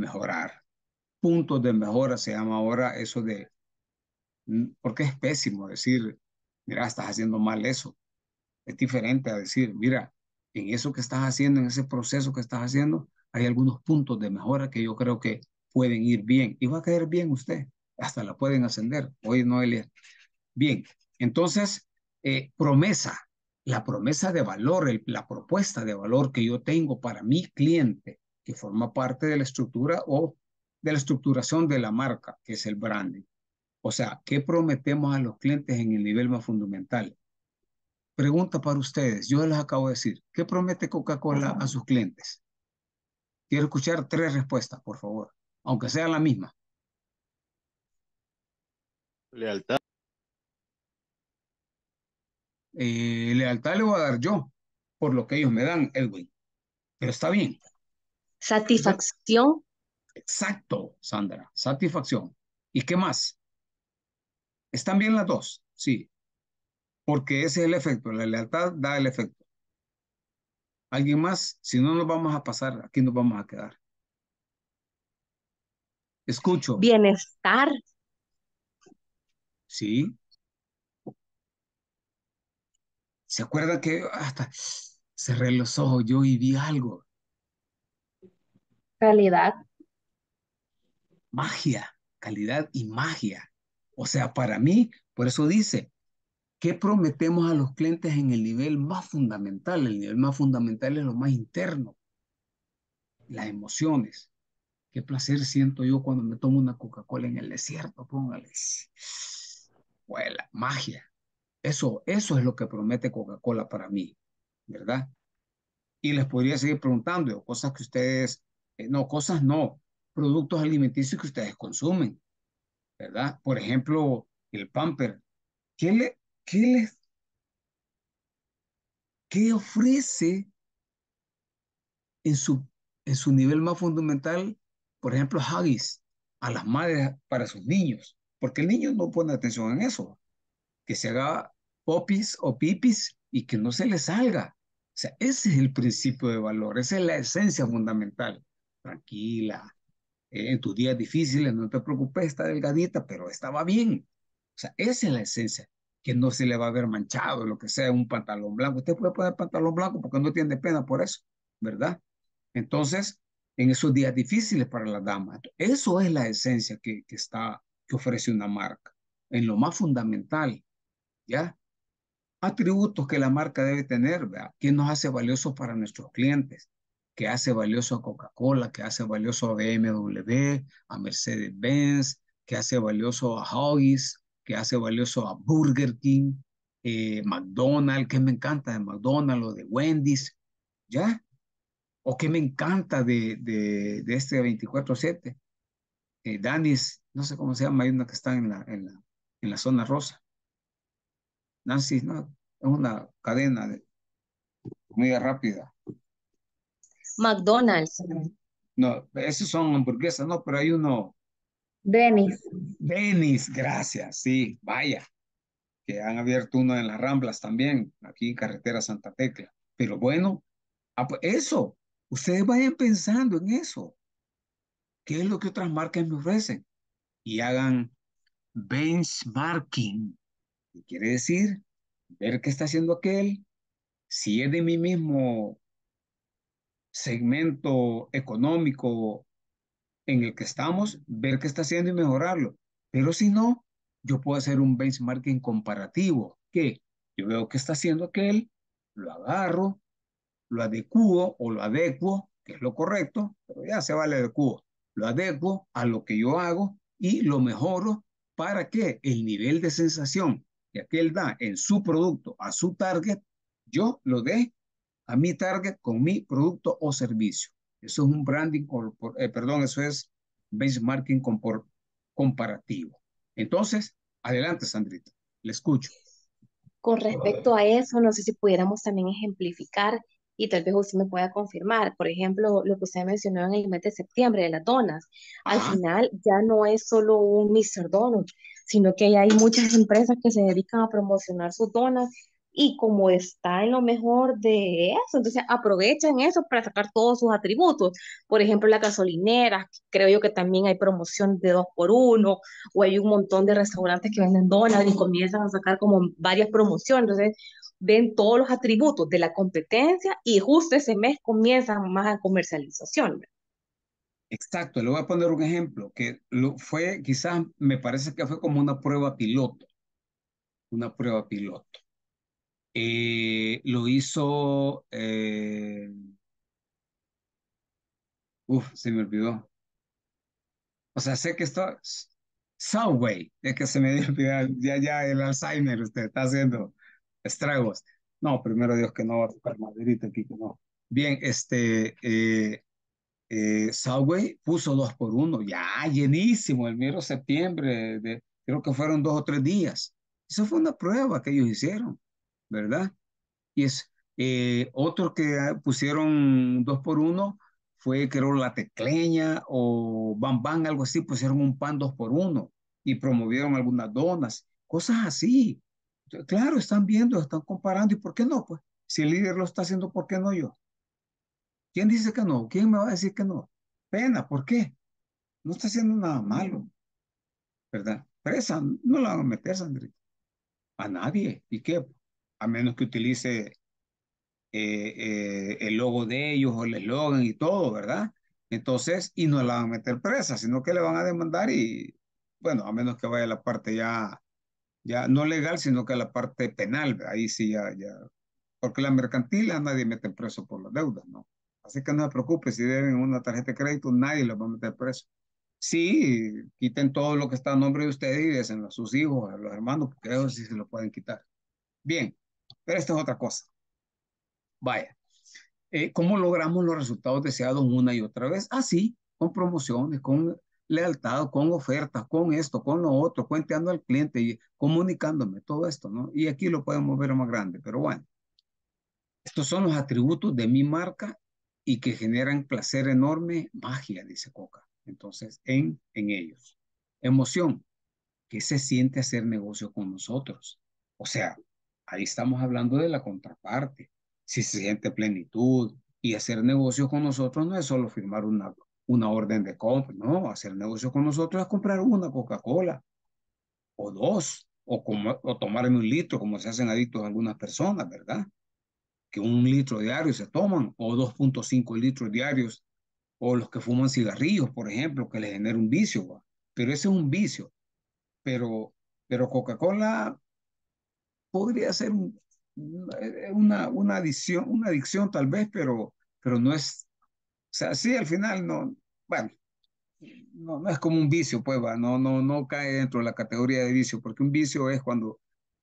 mejorar. Puntos de mejora se llama ahora eso de, porque es pésimo decir, mira, estás haciendo mal eso es diferente a decir, mira, en eso que estás haciendo, en ese proceso que estás haciendo, hay algunos puntos de mejora que yo creo que pueden ir bien. Y va a caer bien usted. Hasta la pueden ascender. Hoy Noelia. Bien, entonces, eh, promesa. La promesa de valor, la propuesta de valor que yo tengo para mi cliente, que forma parte de la estructura o de la estructuración de la marca, que es el branding. O sea, ¿qué prometemos a los clientes en el nivel más fundamental? Pregunta para ustedes, yo les acabo de decir, ¿qué promete Coca-Cola a sus clientes? Quiero escuchar tres respuestas, por favor, aunque sea la misma. Lealtad. Eh, lealtad le voy a dar yo, por lo que ellos me dan, Edwin. Pero está bien. Satisfacción. Exacto, Sandra, satisfacción. ¿Y qué más? Están bien las dos, sí, porque ese es el efecto, la lealtad da el efecto. ¿Alguien más? Si no nos vamos a pasar, aquí nos vamos a quedar. Escucho. Bienestar. Sí. ¿Se acuerda que hasta cerré los ojos yo y vi algo? Calidad. Magia, calidad y magia. O sea, para mí, por eso dice, ¿qué prometemos a los clientes en el nivel más fundamental? El nivel más fundamental es lo más interno, las emociones. Qué placer siento yo cuando me tomo una Coca-Cola en el desierto, póngale. Huela, magia. Eso, eso es lo que promete Coca-Cola para mí, ¿verdad? Y les podría seguir preguntando cosas que ustedes, eh, no, cosas no, productos alimenticios que ustedes consumen, ¿verdad? Por ejemplo, el pamper. ¿Qué, le, qué les qué ofrece en su, en su nivel más fundamental, por ejemplo, Haggis, a las madres para sus niños? Porque el niño no pone atención en eso. Que se haga popis o pipis y que no se le salga. O sea, ese es el principio de valor, esa es la esencia fundamental. Tranquila, en tus días difíciles, no te preocupes, está delgadita, pero estaba bien. O sea, esa es la esencia, que no se le va a ver manchado, lo que sea, un pantalón blanco. Usted puede poner pantalón blanco porque no tiene pena por eso, ¿verdad? Entonces, en esos días difíciles para las damas, eso es la esencia que, que está, que ofrece una marca, en lo más fundamental, ¿ya? Atributos que la marca debe tener, ¿verdad? ¿Qué nos hace valiosos para nuestros clientes? Que hace valioso a Coca-Cola, que hace valioso a BMW, a Mercedes-Benz, que hace valioso a Huggies, que hace valioso a Burger King, eh, McDonald's, que me encanta de McDonald's o de Wendy's, ¿ya? O que me encanta de, de, de este 24-7. Eh, no sé cómo se llama, hay una que está en la, en la, en la zona rosa. Nancy, no, es una cadena de comida rápida. McDonald's. No, esos son hamburguesas, no, pero hay uno. Denis. Denis, gracias, sí, vaya. Que han abierto uno en las Ramblas también, aquí en Carretera Santa Tecla. Pero bueno, ah, pues eso, ustedes vayan pensando en eso. ¿Qué es lo que otras marcas me ofrecen? Y hagan benchmarking. ¿Qué quiere decir? Ver qué está haciendo aquel. Si es de mi mismo segmento económico en el que estamos, ver qué está haciendo y mejorarlo. Pero si no, yo puedo hacer un benchmarking comparativo, que yo veo qué está haciendo aquel, lo agarro, lo adecuo o lo adecuo, que es lo correcto, pero ya se vale adecuo, lo adecuo a lo que yo hago y lo mejoro para que el nivel de sensación que aquel da en su producto a su target, yo lo dé a mi target con mi producto o servicio. Eso es un branding, eh, perdón, eso es benchmarking comparativo. Entonces, adelante, Sandrita, le escucho. Con respecto a eso, no sé si pudiéramos también ejemplificar y tal vez usted me pueda confirmar, por ejemplo, lo que usted mencionó en el mes de septiembre de las donas. Al final ya no es solo un Mr. Donut, sino que hay muchas empresas que se dedican a promocionar sus donas y como está en lo mejor de eso, entonces aprovechan eso para sacar todos sus atributos. Por ejemplo, la gasolinera, creo yo que también hay promoción de dos por uno, o hay un montón de restaurantes que venden donas y comienzan a sacar como varias promociones. Entonces, ven todos los atributos de la competencia y justo ese mes comienzan más a comercialización. Exacto, le voy a poner un ejemplo que lo fue, quizás me parece que fue como una prueba piloto, una prueba piloto. Eh, lo hizo, eh, uf, se me olvidó. O sea, sé que esto, Subway, es que se me dio, ya, ya el Alzheimer usted está haciendo estragos. No, primero Dios que no va a tocar maderita aquí, que no. Bien, este, eh, eh, Subway puso dos por uno, ya llenísimo, el mero septiembre, de, creo que fueron dos o tres días. Eso fue una prueba que ellos hicieron, ¿verdad? Y es eh, otro que pusieron dos por uno fue creo la tecleña o Bam Bam, algo así, pusieron un pan dos por uno y promovieron algunas donas, cosas así. Claro, están viendo, están comparando, ¿y por qué no? Pues si el líder lo está haciendo, ¿por qué no yo? ¿Quién dice que no? ¿Quién me va a decir que no? Pena, ¿por qué? No está haciendo nada malo, ¿verdad? Presa, no la van a meter, Sandrita. A nadie. ¿Y qué? A menos que utilice eh, eh, el logo de ellos o el eslogan y todo, ¿verdad? Entonces, y no la van a meter presa, sino que le van a demandar y, bueno, a menos que vaya a la parte ya, ya no legal, sino que la parte penal, ahí sí ya, porque la mercantil a nadie mete preso por las deudas, ¿no? Así que no se preocupe, si deben una tarjeta de crédito, nadie los va a meter preso. Sí, quiten todo lo que está a nombre de ustedes y desen a sus hijos, a los hermanos, porque eso sí se lo pueden quitar. Bien, pero esto es otra cosa. Vaya, eh, ¿cómo logramos los resultados deseados una y otra vez? Así, con promociones, con lealtad, con ofertas, con esto, con lo otro, cuenteando al cliente y comunicándome, todo esto, ¿no? Y aquí lo podemos ver más grande, pero bueno. Estos son los atributos de mi marca y que generan placer enorme, magia, dice Coca. Entonces, en, en ellos. Emoción, ¿qué se siente hacer negocio con nosotros? O sea, ahí estamos hablando de la contraparte si se siente plenitud. Y hacer negocios con nosotros no es solo firmar una, una orden de compra, no, hacer negocios con nosotros es comprar una Coca-Cola o dos, o, como, o tomar un litro, como se hacen adictos algunas personas, ¿verdad? Que un litro diario se toman, o 2.5 litros diarios, o los que fuman cigarrillos, por ejemplo, que les genera un vicio, pero ese es un vicio. Pero, pero Coca-Cola podría ser un, una, una adicción, una adicción tal vez, pero, pero no es, o sea, sí, al final no, bueno, no, no es como un vicio, pues, va, no, no, no cae dentro de la categoría de vicio, porque un vicio es cuando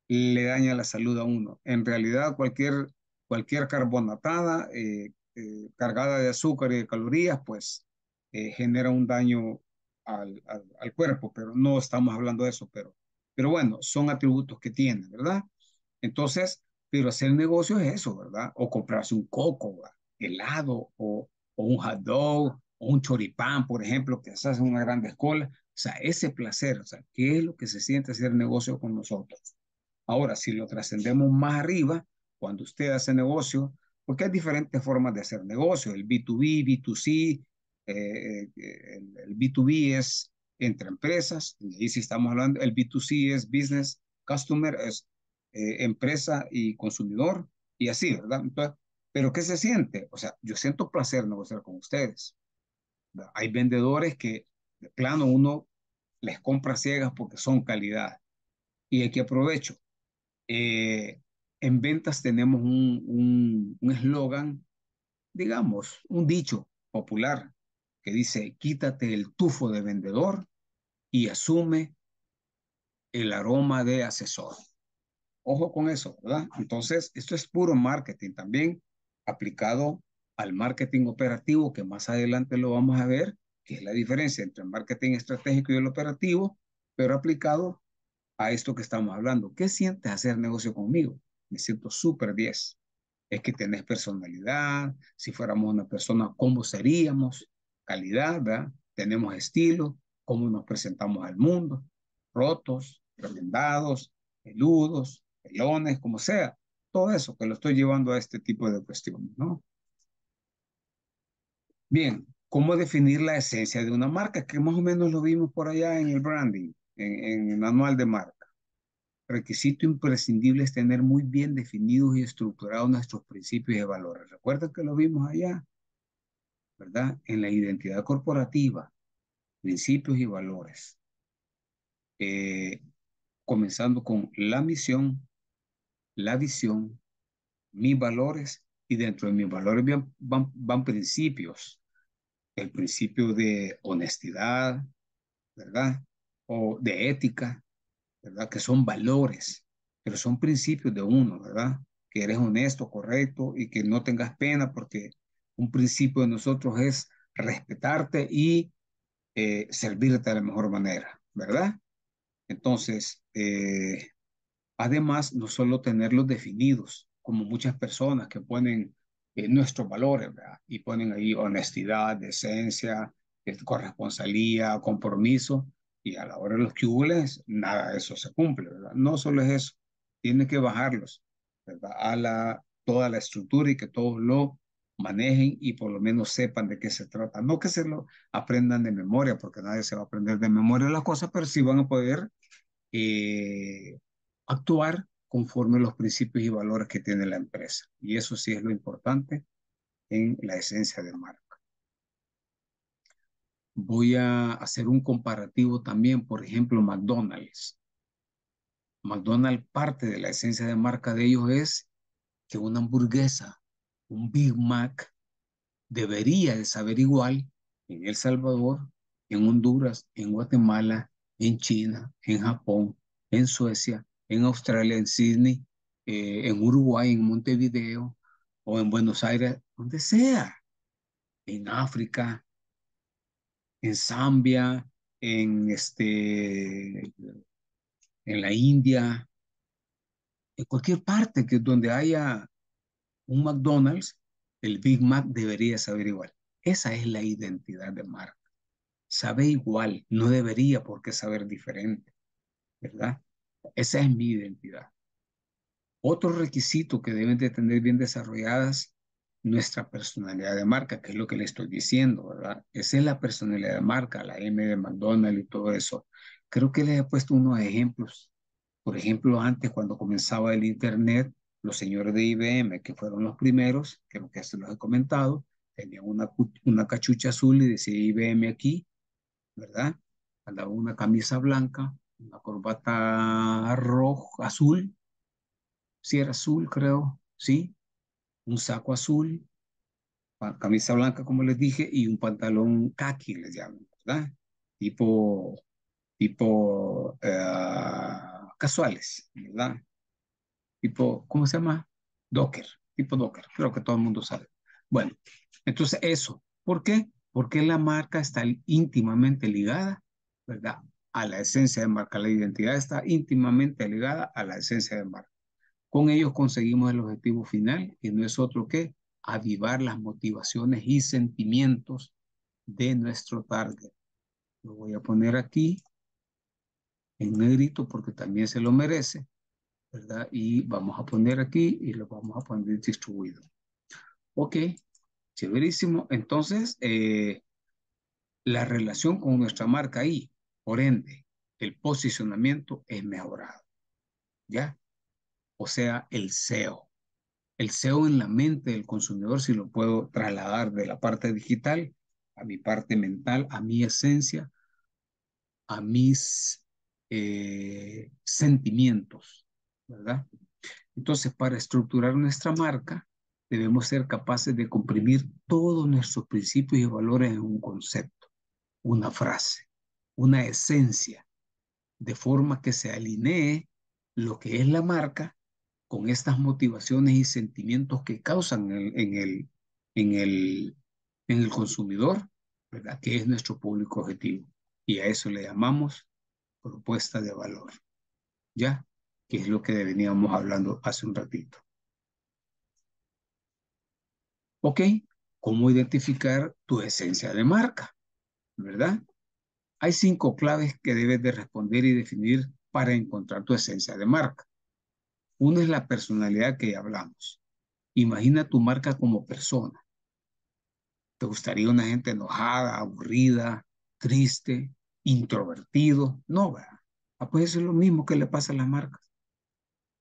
le daña la salud a uno. En realidad, cualquier, cualquier carbonatada eh, eh, cargada de azúcar y de calorías, pues, eh, genera un daño al, al, al, cuerpo, pero no estamos hablando de eso, pero, pero bueno, son atributos que tiene, ¿verdad? Entonces, pero hacer negocio es eso, ¿verdad? O comprarse un coco, helado, o, un hot dog, o un choripán, por ejemplo, que se hace una gran escuela. O sea, ese placer, o sea, ¿qué es lo que se siente hacer negocio con nosotros? Ahora, si lo trascendemos más arriba, cuando usted hace negocio, porque hay diferentes formas de hacer negocio, el B2B, B2C, eh, el, el, B2B es entre empresas, y si estamos hablando, el B2C es business, customer es eh, empresa y consumidor, y así, ¿verdad? Entonces, pero ¿qué se siente? O sea, yo siento placer negociar con ustedes. ¿verdad? Hay vendedores que de plano uno les compra ciegas porque son calidad. Y aquí aprovecho. Eh, en ventas tenemos un eslogan, un, digamos, un dicho popular que dice, quítate el tufo de vendedor y asume el aroma de asesor. Ojo con eso, ¿verdad? Entonces, esto es puro marketing también aplicado al marketing operativo, que más adelante lo vamos a ver, que es la diferencia entre el marketing estratégico y el operativo, pero aplicado a esto que estamos hablando. ¿Qué sientes hacer negocio conmigo? Me siento súper 10. Es que tenés personalidad, si fuéramos una persona, ¿cómo seríamos? Calidad, ¿verdad? Tenemos estilo, cómo nos presentamos al mundo, rotos, remendados, peludos, pelones, como sea, todo eso que lo estoy llevando a este tipo de cuestiones, ¿no? Bien, ¿cómo definir la esencia de una marca? Que más o menos lo vimos por allá en el branding, en, en el manual de marca. requisito imprescindible es tener muy bien definidos y estructurados nuestros principios y valores. Recuerden que lo vimos allá, ¿verdad? En la identidad corporativa, principios y valores. Eh, comenzando con la misión, la visión, mis valores y dentro de mis valores van, van principios. El principio de honestidad, ¿verdad? O de ética, ¿verdad? Que son valores, pero son principios de uno, ¿verdad? Que eres honesto, correcto y que no tengas pena porque un principio de nosotros es respetarte y eh, servirte de la mejor manera, ¿verdad? Entonces, eh, además, no solo tenerlos definidos, como muchas personas que ponen eh, nuestros valores, ¿verdad? Y ponen ahí honestidad, decencia, corresponsalía, compromiso, y a la hora de los cubules, nada de eso se cumple, ¿verdad? No solo es eso, tiene que bajarlos, ¿verdad? A la, toda la estructura y que todos lo manejen y por lo menos sepan de qué se trata. No que se lo aprendan de memoria, porque nadie se va a aprender de memoria las cosas, pero sí van a poder eh, actuar conforme los principios y valores que tiene la empresa. Y eso sí es lo importante en la esencia de marca voy a hacer un comparativo también, por ejemplo, McDonald's. McDonald's, parte de la esencia de marca de ellos es que una hamburguesa, un Big Mac, debería de saber igual en El Salvador, en Honduras, en Guatemala, en China, en Japón, en Suecia, en Australia, en Sydney, eh, en Uruguay, en Montevideo o en Buenos Aires, donde sea, en África, en Zambia, en, este, en la India, en cualquier parte que donde haya un McDonald's, el Big Mac debería saber igual. Esa es la identidad de marca. Sabe igual, no debería por qué saber diferente, ¿verdad? Esa es mi identidad. Otro requisito que deben de tener bien desarrolladas nuestra personalidad de marca, que es lo que le estoy diciendo, ¿verdad? Esa es la personalidad de marca, la M de McDonald's y todo eso. Creo que les he puesto unos ejemplos. Por ejemplo, antes cuando comenzaba el Internet, los señores de IBM, que fueron los primeros, creo que se los he comentado, tenían una, una cachucha azul y decía IBM aquí, ¿verdad? Andaba una camisa blanca, una corbata roja, azul, si era azul, creo, sí, un saco azul, camisa blanca, como les dije, y un pantalón khaki, les llaman, ¿verdad? Tipo, tipo eh, casuales, ¿verdad? Tipo, ¿cómo se llama? Docker, tipo Docker, creo que todo el mundo sabe. Bueno, entonces eso, ¿por qué? Porque la marca está íntimamente ligada, ¿verdad? A la esencia de marca, la identidad está íntimamente ligada a la esencia de marca. Con ellos conseguimos el objetivo final, que no es otro que avivar las motivaciones y sentimientos de nuestro target. Lo voy a poner aquí en negrito porque también se lo merece, ¿verdad? Y vamos a poner aquí y lo vamos a poner distribuido. Ok, chéverísimo. Entonces, eh, la relación con nuestra marca ahí, por ende, el posicionamiento es mejorado. ¿Ya? o sea, el SEO. El SEO en la mente del consumidor, si lo puedo trasladar de la parte digital a mi parte mental, a mi esencia, a mis eh, sentimientos, ¿verdad? Entonces, para estructurar nuestra marca, debemos ser capaces de comprimir todos nuestros principios y valores en un concepto, una frase, una esencia, de forma que se alinee lo que es la marca con estas motivaciones y sentimientos que causan en el, en el, en el consumidor, ¿verdad? Que es nuestro público objetivo. Y a eso le llamamos propuesta de valor. ¿Ya? Que es lo que veníamos hablando hace un ratito. Ok, ¿cómo identificar tu esencia de marca? ¿Verdad? Hay cinco claves que debes de responder y definir para encontrar tu esencia de marca. Uno es la personalidad que hablamos. Imagina tu marca como persona. ¿Te gustaría una gente enojada, aburrida, triste, introvertido? No, ¿verdad? Ah, pues eso es lo mismo que le pasa a las marcas.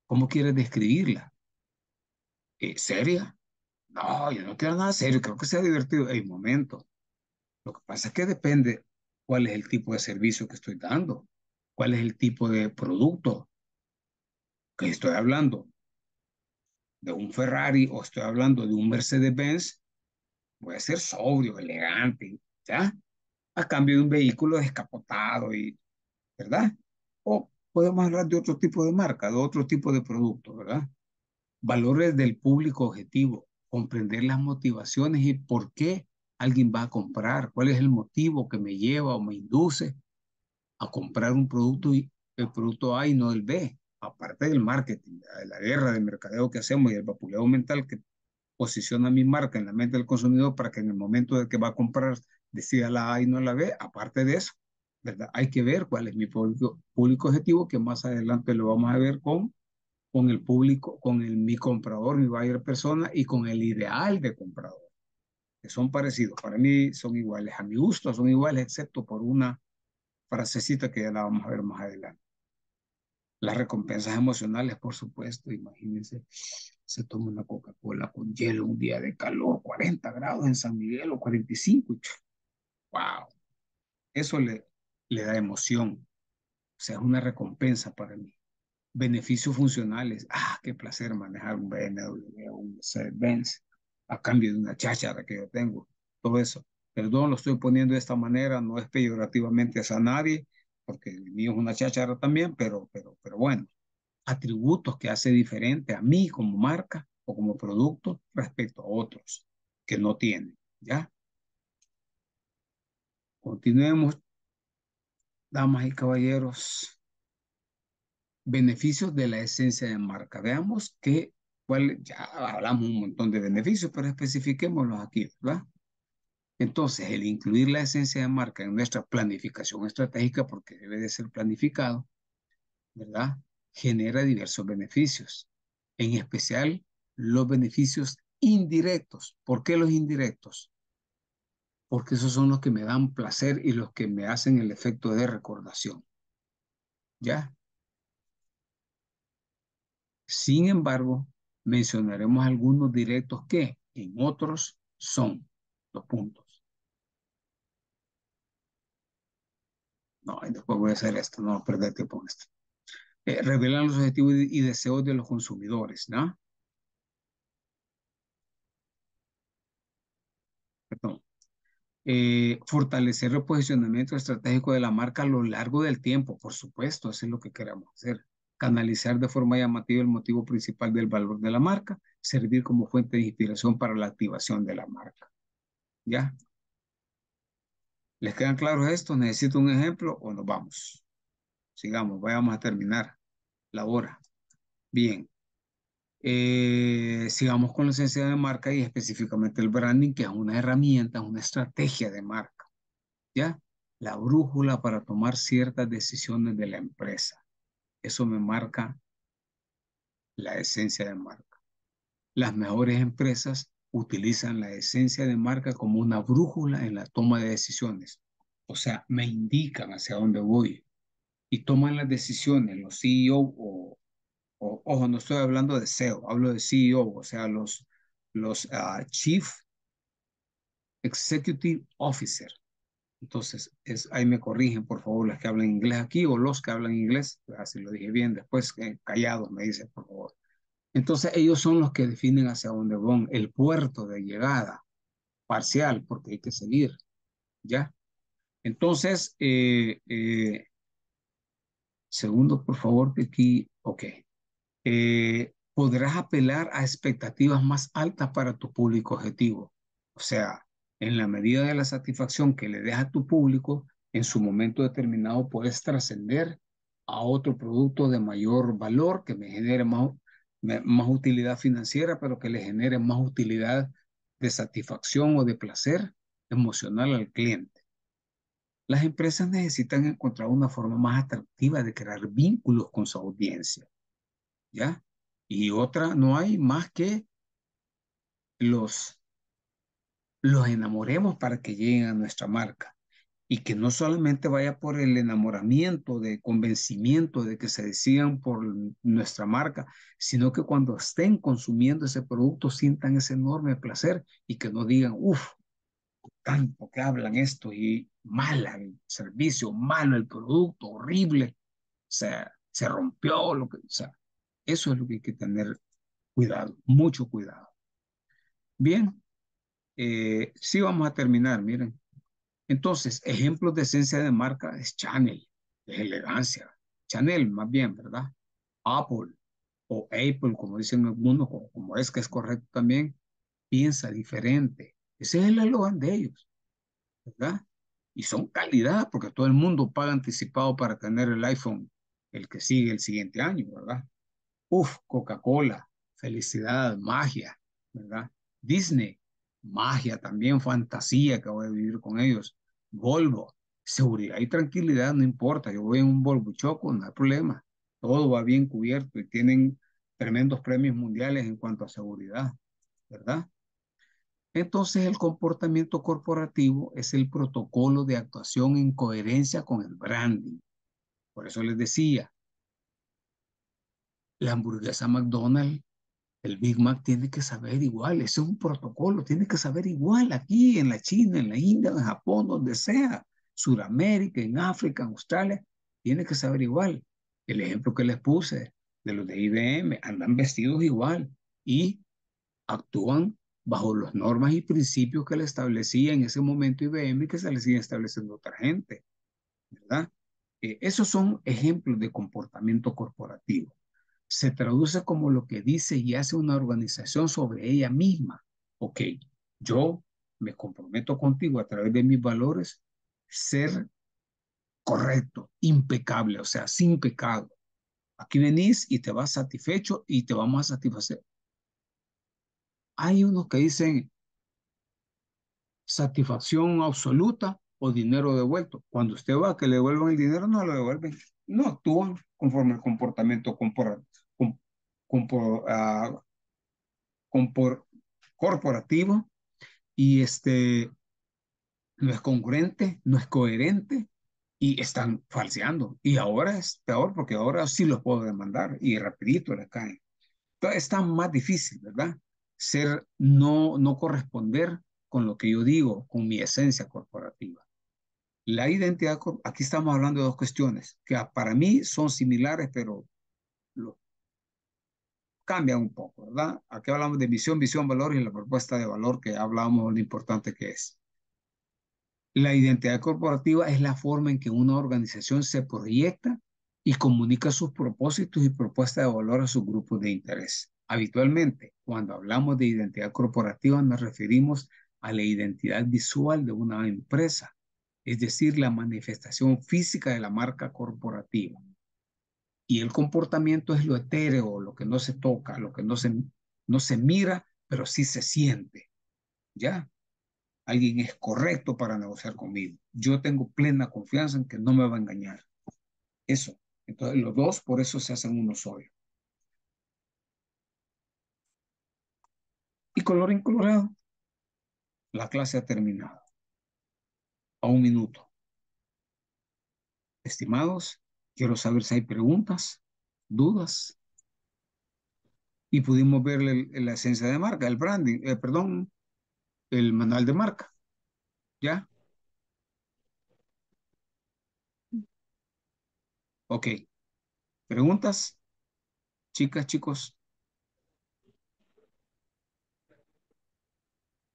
¿Cómo quieres describirla? Eh, ¿Seria? No, yo no quiero nada serio, creo que sea divertido. el momento. Lo que pasa es que depende cuál es el tipo de servicio que estoy dando, cuál es el tipo de producto que estoy hablando. De un Ferrari o estoy hablando de un Mercedes-Benz, voy a ser sobrio, elegante, ¿ya? A cambio de un vehículo descapotado y, ¿verdad? O podemos hablar de otro tipo de marca, de otro tipo de producto, ¿verdad? Valores del público objetivo, comprender las motivaciones y por qué alguien va a comprar, cuál es el motivo que me lleva o me induce a comprar un producto y el producto A y no el B, aparte del marketing, de la guerra de mercadeo que hacemos y el vapuleo mental que posiciona mi marca en la mente del consumidor para que en el momento de que va a comprar decida la A y no la B, aparte de eso, ¿verdad? Hay que ver cuál es mi público, objetivo, que más adelante lo vamos a ver con, con el público, con el, mi comprador, mi buyer persona y con el ideal de comprador son parecidos. Para mí son iguales. A mi gusto son iguales, excepto por una frasecita que ya la vamos a ver más adelante. Las recompensas emocionales, por supuesto. Imagínense, se toma una Coca-Cola con hielo un día de calor, 40 grados en San Miguel o 45. ¡Wow! Eso le, le da emoción. O sea, es una recompensa para mí. Beneficios funcionales. Ah, qué placer manejar un BMW o un Mercedes-Benz a cambio de una cháchara que yo tengo. Todo eso. Perdón, lo estoy poniendo de esta manera, no es peyorativamente a nadie, porque el mío es una cháchara también, pero, pero, pero bueno, atributos que hace diferente a mí como marca o como producto respecto a otros que no tienen, ¿ya? Continuemos, damas y caballeros. Beneficios de la esencia de marca. Veamos que ya hablamos un montón de beneficios, pero especifiquémoslos aquí, ¿verdad? Entonces, el incluir la esencia de marca en nuestra planificación estratégica, porque debe de ser planificado, ¿verdad? Genera diversos beneficios, en especial los beneficios indirectos. ¿Por qué los indirectos? Porque esos son los que me dan placer y los que me hacen el efecto de recordación. ¿Ya? Sin embargo, mencionaremos algunos directos que en otros son los puntos. No, y después voy a hacer esto, no perder tiempo en esto. Eh, revelan los objetivos y deseos de los consumidores, ¿no? Perdón. Eh, fortalecer el posicionamiento estratégico de la marca a lo largo del tiempo, por supuesto, eso es lo que queremos hacer canalizar de forma llamativa el motivo principal del valor de la marca, servir como fuente de inspiración para la activación de la marca. ¿Ya? ¿Les quedan claros esto? ¿Necesito un ejemplo o nos vamos? Sigamos, vayamos a terminar la hora. Bien. Eh, sigamos con la esencia de marca y específicamente el branding, que es una herramienta, una estrategia de marca. ¿Ya? La brújula para tomar ciertas decisiones de la empresa. Eso me marca la esencia de marca. Las mejores empresas utilizan la esencia de marca como una brújula en la toma de decisiones. O sea, me indican hacia dónde voy y toman las decisiones los CEO o, ojo, no estoy hablando de CEO, hablo de CEO, o sea, los, los ah, Chief Executive Officer entonces, es, ahí me corrigen, por favor, las que hablan inglés aquí o los que hablan inglés, así lo dije bien, después eh, callados me dicen, por favor. Entonces, ellos son los que definen hacia dónde van, el puerto de llegada parcial, porque hay que seguir, ¿ya? Entonces, eh, eh, segundo, por favor, que aquí, ok. podrás apelar a expectativas más altas para tu público objetivo. O sea, en la medida de la satisfacción que le deja a tu público, en su momento determinado puedes trascender a otro producto de mayor valor que me genere más, más utilidad financiera, pero que le genere más utilidad de satisfacción o de placer emocional al cliente. Las empresas necesitan encontrar una forma más atractiva de crear vínculos con su audiencia. ¿Ya? Y otra, no hay más que los los enamoremos para que lleguen a nuestra marca. y que no solamente vaya por el enamoramiento, de convencimiento de que se decidan por nuestra marca, sino que cuando estén consumiendo ese producto sientan ese enorme placer y que no digan, uff, tanto que hablan esto y mal el servicio, malo el producto, horrible, o sea, se rompió, lo que, o sea, eso es lo que hay que tener cuidado, mucho cuidado. Bien, eh, sí vamos a terminar, miren. Entonces, ejemplos de esencia de marca es Chanel, es elegancia. Chanel, más bien, ¿verdad? Apple o Apple, como dicen algunos, como es que es correcto también, piensa diferente. Ese es el eslogan de ellos, ¿verdad? Y son calidad, porque todo el mundo paga anticipado para tener el iPhone, el que sigue el siguiente año, ¿verdad? Uf, Coca-Cola, felicidad, magia, ¿verdad? Disney, magia también, fantasía que voy a vivir con ellos. Volvo, seguridad y tranquilidad, no importa. Yo voy en un Volvo Choco, no hay problema. Todo va bien cubierto y tienen tremendos premios mundiales en cuanto a seguridad, ¿verdad? Entonces el comportamiento corporativo es el protocolo de actuación en coherencia con el branding. Por eso les decía, la hamburguesa McDonald's el Big Mac tiene que saber igual, es un protocolo, tiene que saber igual aquí en la China, en la India, en Japón, donde sea, Sudamérica, en África, en Australia, tiene que saber igual. El ejemplo que les puse de los de IBM, andan vestidos igual y actúan bajo las normas y principios que le establecía en ese momento IBM y que se le sigue estableciendo otra gente, ¿verdad? Eh, esos son ejemplos de comportamiento corporativo se traduce como lo que dice y hace una organización sobre ella misma. Ok, yo me comprometo contigo a través de mis valores, ser correcto, impecable, o sea, sin pecado. Aquí venís y te vas satisfecho y te vamos a satisfacer. Hay unos que dicen satisfacción absoluta o dinero devuelto. Cuando usted va a que le devuelvan el dinero, no lo devuelven. No actúan conforme al comportamiento ah, corporativo y este no es congruente, no es coherente y están falseando. Y ahora es peor porque ahora sí los puedo demandar y rapidito le caen. Entonces está más difícil, ¿verdad? Ser, no, no corresponder con lo que yo digo, con mi esencia corporativa. La identidad, aquí estamos hablando de dos cuestiones que para mí son similares, pero lo, cambian un poco, ¿verdad? Aquí hablamos de visión, visión, valor y la propuesta de valor que hablábamos de lo importante que es. La identidad corporativa es la forma en que una organización se proyecta y comunica sus propósitos y propuestas de valor a sus grupos de interés. Habitualmente, cuando hablamos de identidad corporativa, nos referimos a la identidad visual de una empresa es decir, la manifestación física de la marca corporativa. Y el comportamiento es lo etéreo, lo que no se toca, lo que no se, no se mira, pero sí se siente. ¿Ya? Alguien es correcto para negociar conmigo. Yo tengo plena confianza en que no me va a engañar. Eso. Entonces, los dos por eso se hacen uno solo. Y color incolorado. La clase ha terminado a un minuto. Estimados, quiero saber si hay preguntas, dudas. Y pudimos ver la esencia de marca, el branding, eh, perdón, el manual de marca. ¿Ya? Ok. ¿Preguntas? Chicas, chicos.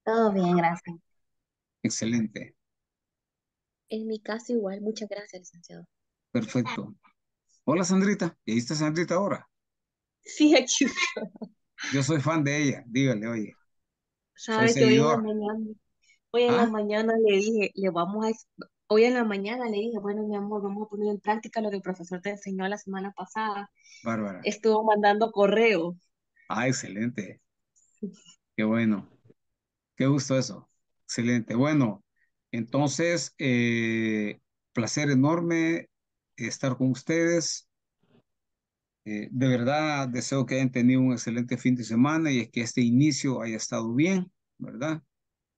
Todo bien, gracias. Excelente. En mi caso igual, muchas gracias, licenciado. Perfecto. Hola, Sandrita. ¿Y ahí está Sandrita ahora? Sí, aquí Yo soy fan de ella. Dígale, oye. Sabes que hoy en la mañana, hoy en la ¿Ah? mañana le dije, le vamos a, hoy en la mañana le dije, bueno, mi amor, vamos a poner en práctica lo que el profesor te enseñó la semana pasada. Bárbara. Estuvo mandando correo. Ah, excelente. Qué bueno. Qué gusto eso. Excelente. Bueno, entonces, eh, placer enorme estar con ustedes. Eh, de verdad, deseo que hayan tenido un excelente fin de semana y que este inicio haya estado bien, ¿verdad?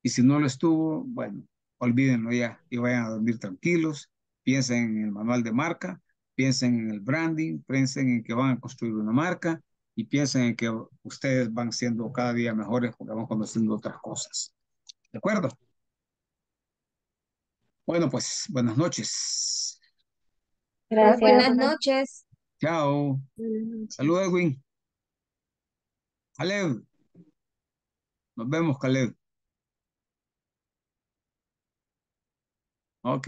Y si no lo estuvo, bueno, olvídenlo ya y vayan a dormir tranquilos. Piensen en el manual de marca, piensen en el branding, piensen en que van a construir una marca y piensen en que ustedes van siendo cada día mejores porque van conociendo otras cosas. ¿De acuerdo? Bueno, pues buenas noches. Gracias. Buenas noches. Chao. Saludos, Edwin. Caleb. Nos vemos, Caleb. Ok.